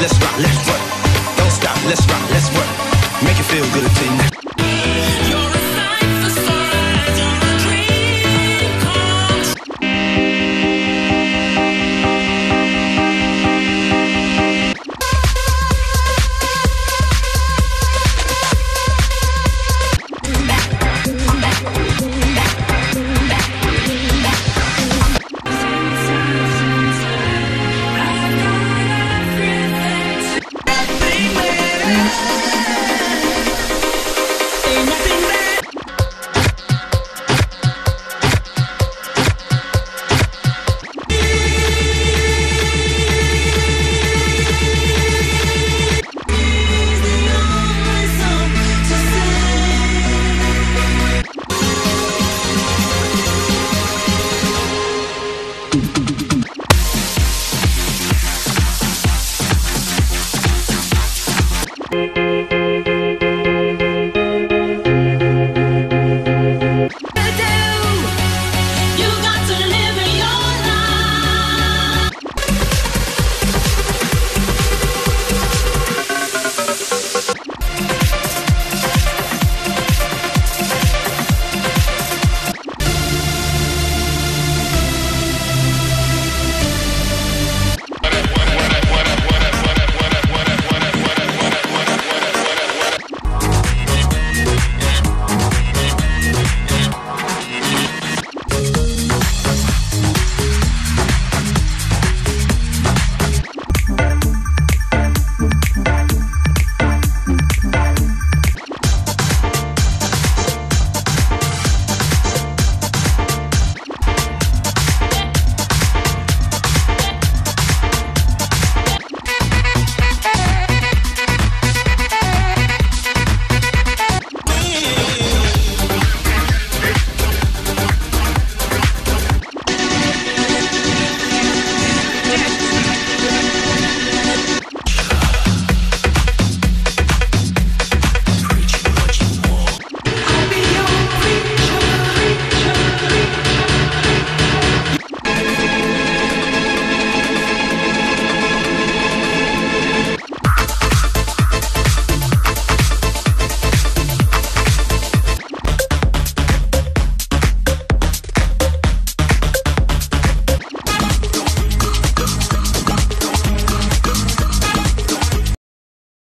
let's rock, let's work. Don't stop, let's rock, let's work. Make it feel good. You're